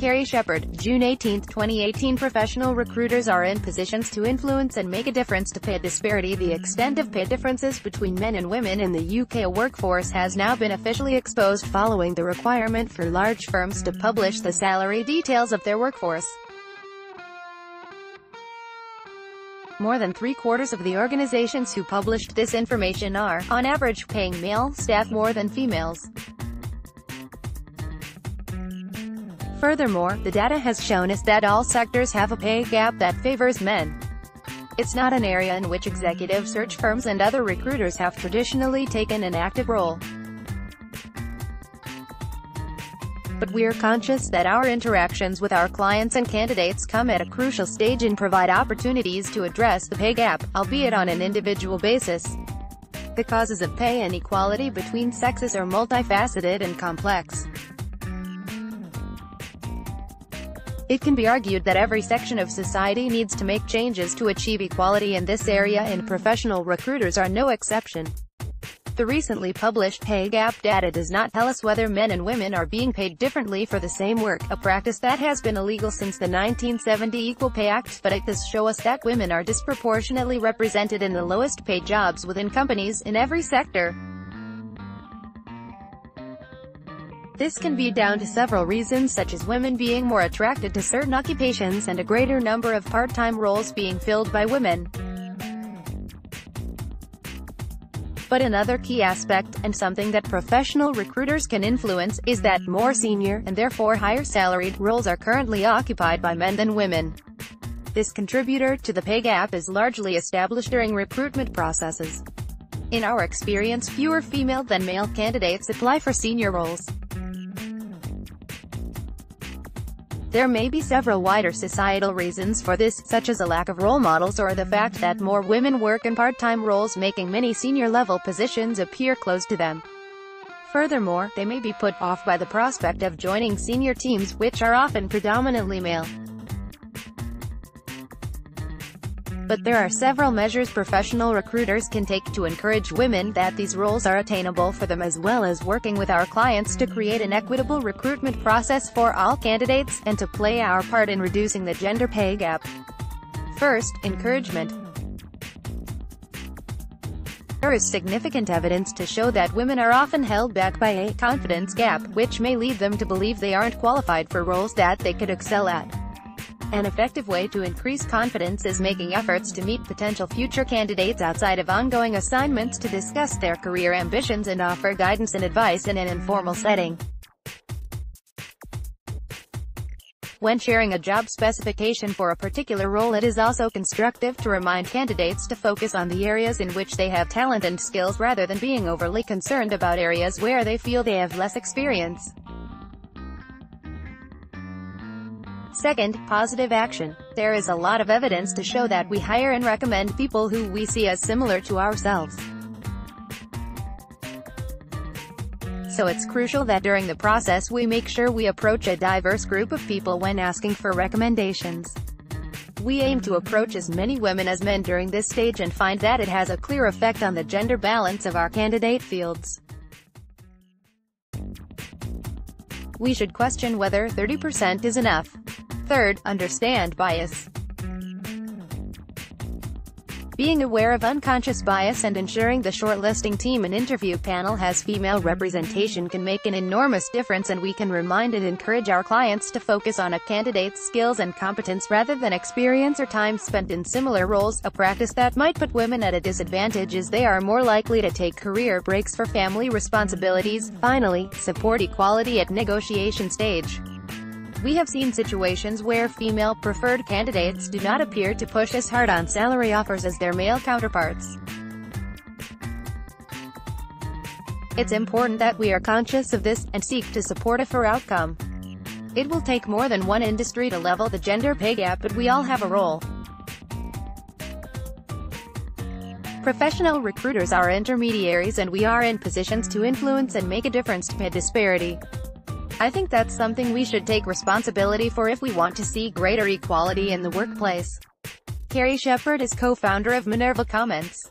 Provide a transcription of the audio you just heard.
Kerry Shepherd, June 18, 2018 Professional recruiters are in positions to influence and make a difference to pay disparity The extent of pay differences between men and women in the UK workforce has now been officially exposed following the requirement for large firms to publish the salary details of their workforce. More than three-quarters of the organizations who published this information are, on average, paying male staff more than females. Furthermore, the data has shown us that all sectors have a pay gap that favors men. It's not an area in which executive search firms and other recruiters have traditionally taken an active role. But we're conscious that our interactions with our clients and candidates come at a crucial stage and provide opportunities to address the pay gap, albeit on an individual basis. The causes of pay inequality between sexes are multifaceted and complex. It can be argued that every section of society needs to make changes to achieve equality in this area and professional recruiters are no exception. The recently published pay gap data does not tell us whether men and women are being paid differently for the same work, a practice that has been illegal since the 1970 Equal Pay Act, but it does show us that women are disproportionately represented in the lowest paid jobs within companies, in every sector. This can be down to several reasons such as women being more attracted to certain occupations and a greater number of part-time roles being filled by women. But another key aspect, and something that professional recruiters can influence, is that more senior, and therefore higher salaried, roles are currently occupied by men than women. This contributor to the pay gap is largely established during recruitment processes. In our experience fewer female than male candidates apply for senior roles. There may be several wider societal reasons for this, such as a lack of role models or the fact that more women work in part-time roles making many senior-level positions appear closed to them. Furthermore, they may be put off by the prospect of joining senior teams, which are often predominantly male. But there are several measures professional recruiters can take to encourage women that these roles are attainable for them as well as working with our clients to create an equitable recruitment process for all candidates, and to play our part in reducing the gender pay gap. First, encouragement. There is significant evidence to show that women are often held back by a confidence gap, which may lead them to believe they aren't qualified for roles that they could excel at. An effective way to increase confidence is making efforts to meet potential future candidates outside of ongoing assignments to discuss their career ambitions and offer guidance and advice in an informal setting. When sharing a job specification for a particular role it is also constructive to remind candidates to focus on the areas in which they have talent and skills rather than being overly concerned about areas where they feel they have less experience. Second, positive action. There is a lot of evidence to show that we hire and recommend people who we see as similar to ourselves. So it's crucial that during the process we make sure we approach a diverse group of people when asking for recommendations. We aim to approach as many women as men during this stage and find that it has a clear effect on the gender balance of our candidate fields. We should question whether 30% is enough. Third, understand bias. Being aware of unconscious bias and ensuring the shortlisting team and interview panel has female representation can make an enormous difference and we can remind and encourage our clients to focus on a candidate's skills and competence rather than experience or time spent in similar roles, a practice that might put women at a disadvantage as they are more likely to take career breaks for family responsibilities. Finally, support equality at negotiation stage. We have seen situations where female preferred candidates do not appear to push as hard on salary offers as their male counterparts. It's important that we are conscious of this, and seek to support a fair outcome. It will take more than one industry to level the gender pay gap but we all have a role. Professional recruiters are intermediaries and we are in positions to influence and make a difference to pay disparity. I think that's something we should take responsibility for if we want to see greater equality in the workplace. Kerry Shepherd is co-founder of Minerva Comments.